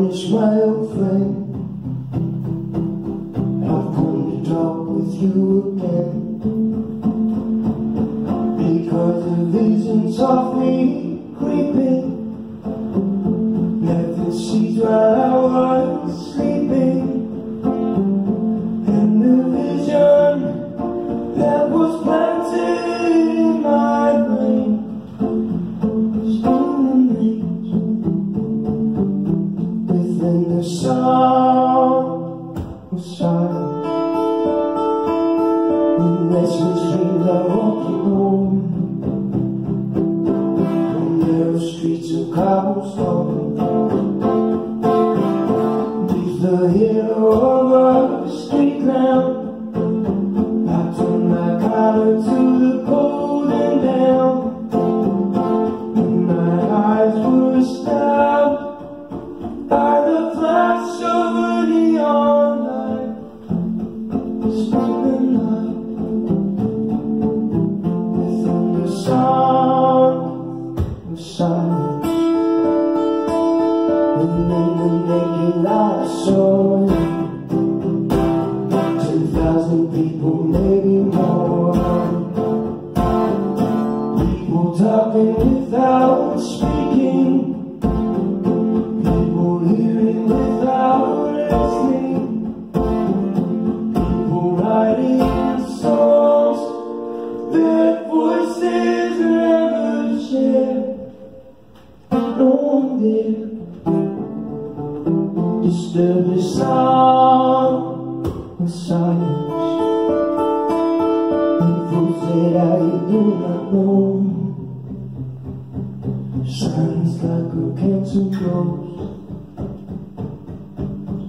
French, my old friend. I've come to talk with you again. Because the visions softly creeping left the seeds song of silence. When restless dreams are walking home on narrow streets of cobblestone. Naked eye saw ten thousand people, maybe more. People talking without speaking. People hearing without listening. People writing songs their voices never share. No one there disturb the sound of silence. People said I do not know. Silence like a cancer grows.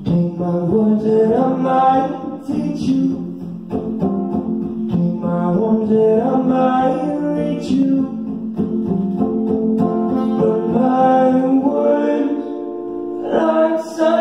Take my words that I might teach you. Take my arms that I might reach you. But my words, like silent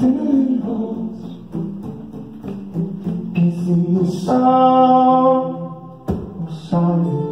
returning home. Kissing the song, silence.